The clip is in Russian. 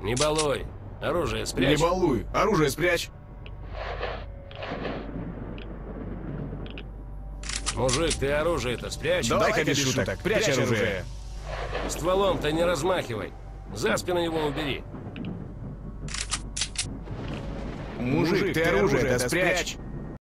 Не балуй. Оружие спрячь. Не балуй. Оружие спрячь. Мужик, ты оружие-то спрячь. Давай-ка без шуток. Прячь оружие. Стволом-то не размахивай. За спину его убери. Мужик, ты оружие-то спрячь.